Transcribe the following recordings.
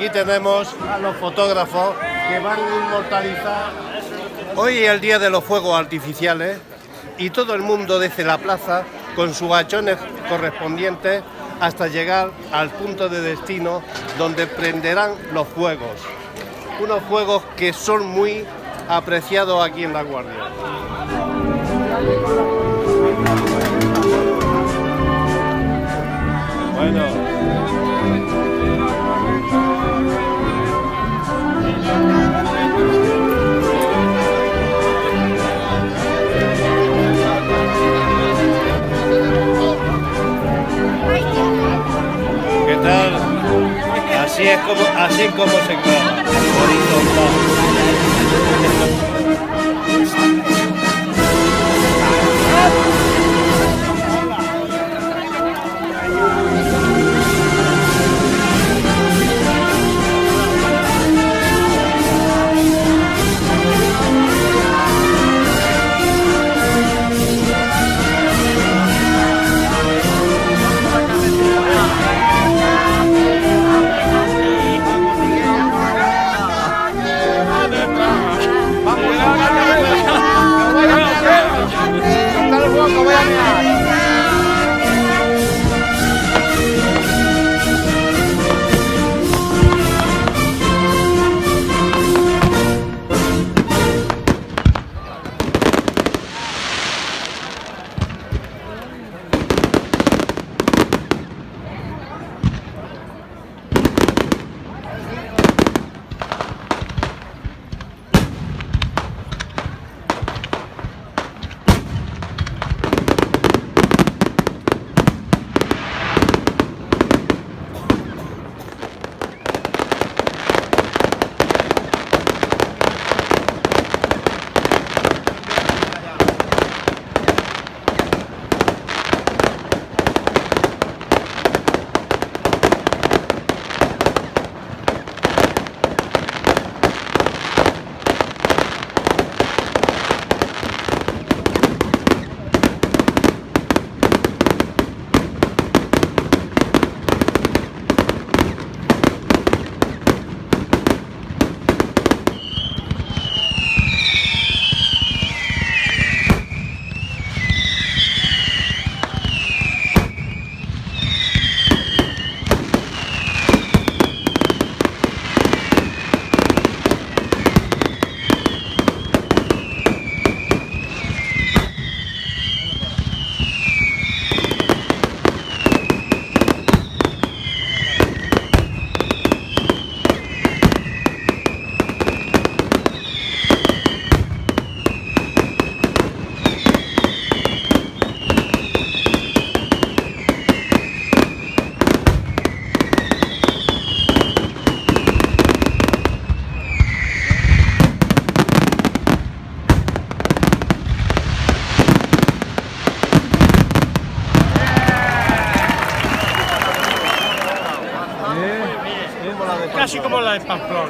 Aquí tenemos a los fotógrafos que van a inmortalizar. Hoy es el día de los fuegos artificiales y todo el mundo desde la plaza con sus hachones correspondientes hasta llegar al punto de destino donde prenderán los fuegos. Unos fuegos que son muy apreciados aquí en La Guardia. Bueno. Así es como, así como se graba.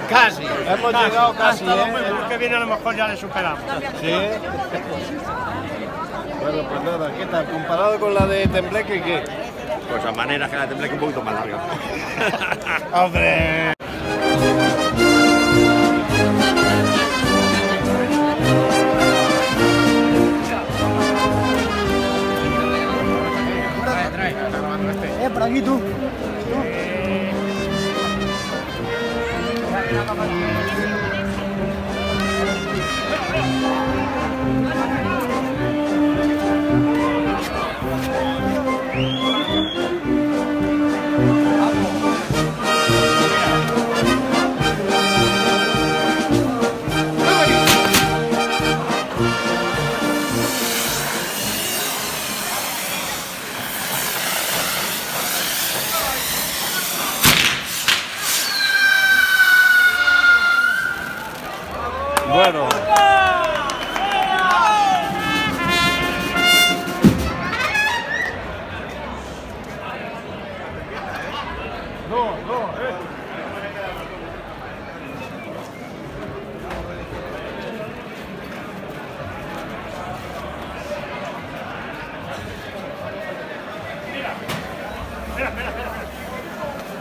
De. Casi, hemos llegado casi, Hasta ¿eh? 2000, que viene a lo mejor ya le superamos. Sí. Bueno, pues nada, ¿qué tal? Comparado con la de Tembleque, ¿qué? Pues a manera que la tembleque un poquito más larga. ¡Hombre!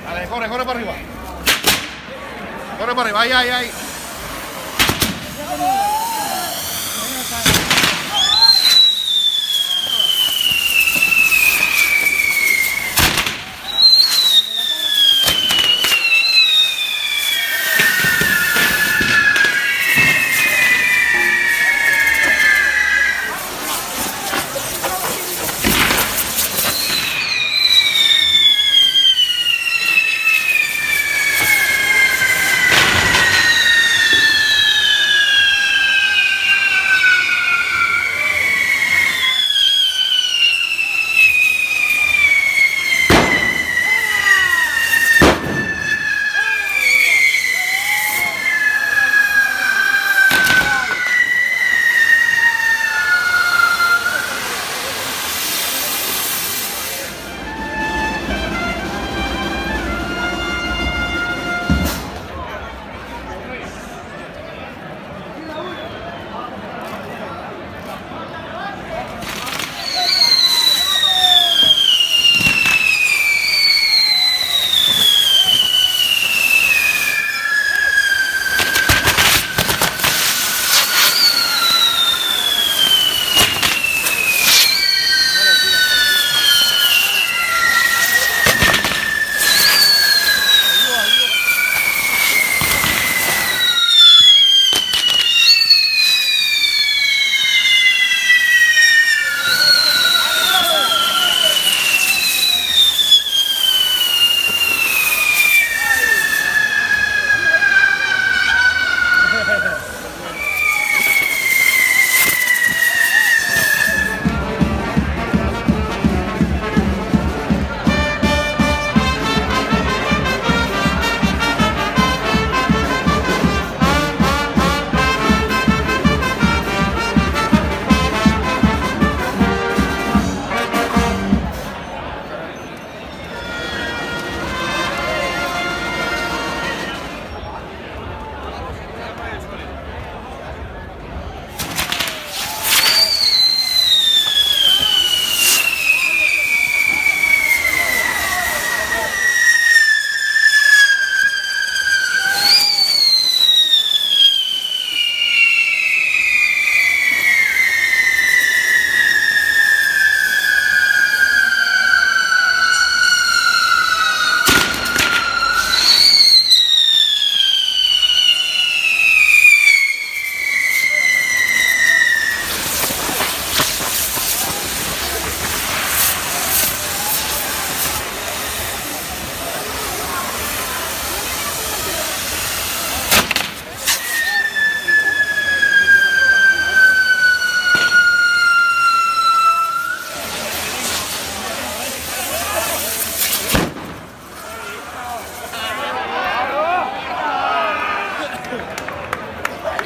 Vale, corre, corre para arriba. Corre para arriba, ahí, ahí, ahí.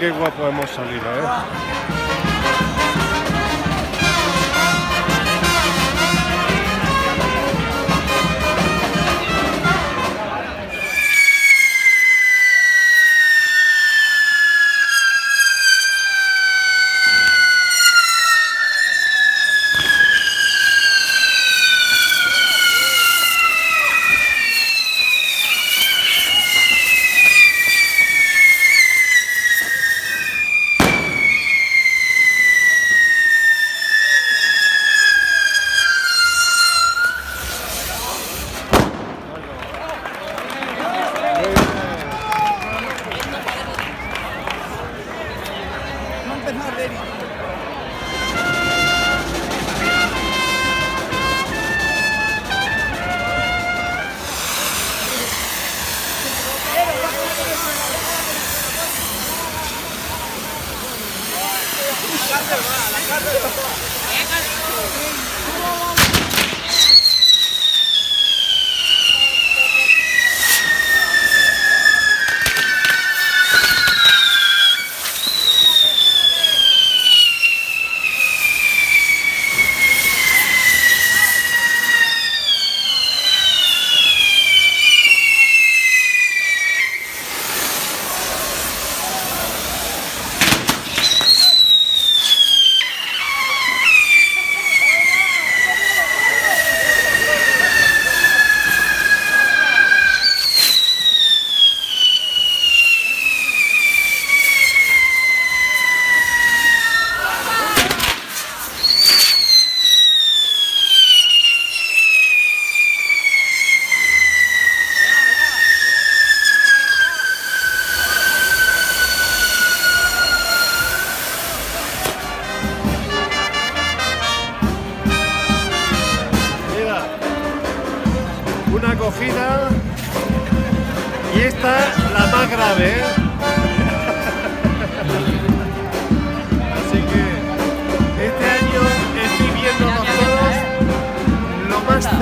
Qué guapo hemos salido, ¿eh?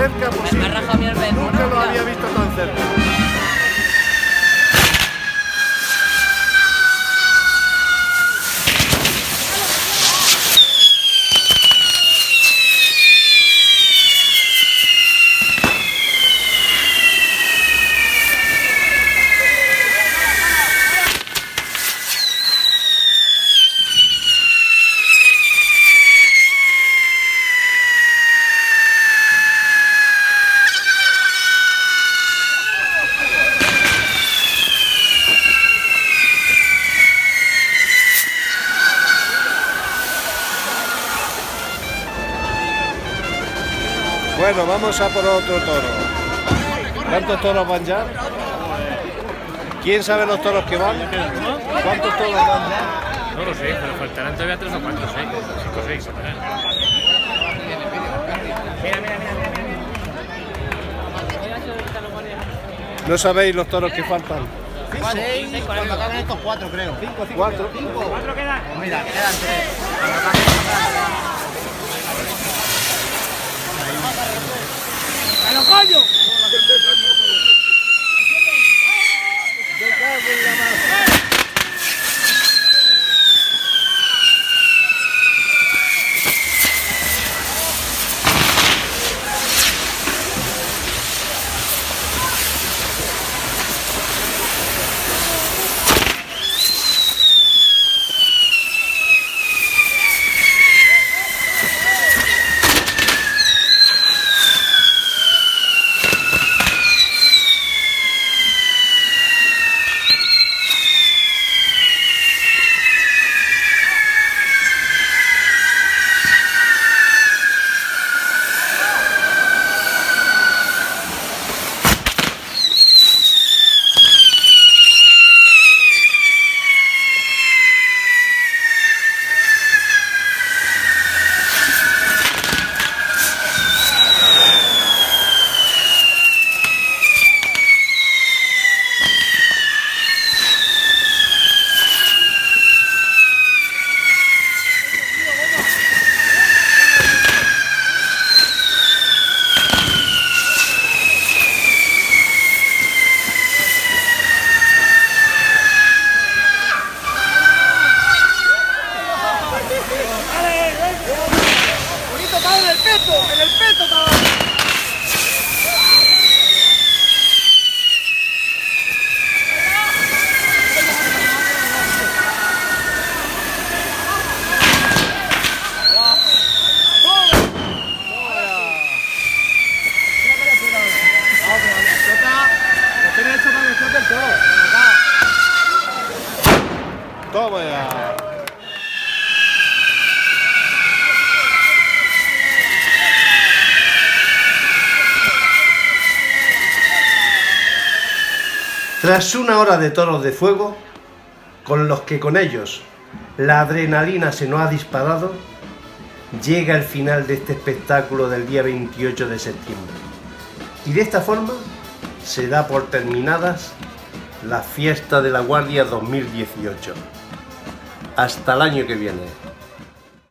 Cerca posible. Nunca lo había visto tan cerca. Bueno, vamos a por otro toro. ¿Cuántos toros van ya? ¿Quién sabe los toros que van? ¿Cuántos toros van ya? No lo sé, pero faltarán todavía tres o cuatro, seis, cinco o seis. ¿eh? ¿No sabéis los toros que faltan? Seis, cuando acaben estos cuatro, creo. Cinco, cinco. ¿Cuatro? ¿Cuatro quedan? Mira, quedan tres. ¡Pero coño! Toma Tras una hora de toros de fuego, con los que con ellos la adrenalina se nos ha disparado, llega el final de este espectáculo del día 28 de septiembre. Y de esta forma se da por terminadas la fiesta de la Guardia 2018. Hasta el año que viene.